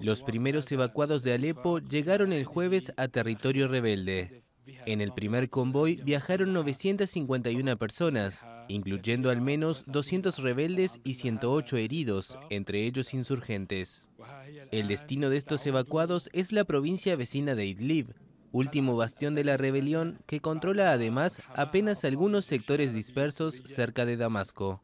Los primeros evacuados de Alepo llegaron el jueves a territorio rebelde. En el primer convoy viajaron 951 personas, incluyendo al menos 200 rebeldes y 108 heridos, entre ellos insurgentes. El destino de estos evacuados es la provincia vecina de Idlib, último bastión de la rebelión que controla además apenas algunos sectores dispersos cerca de Damasco.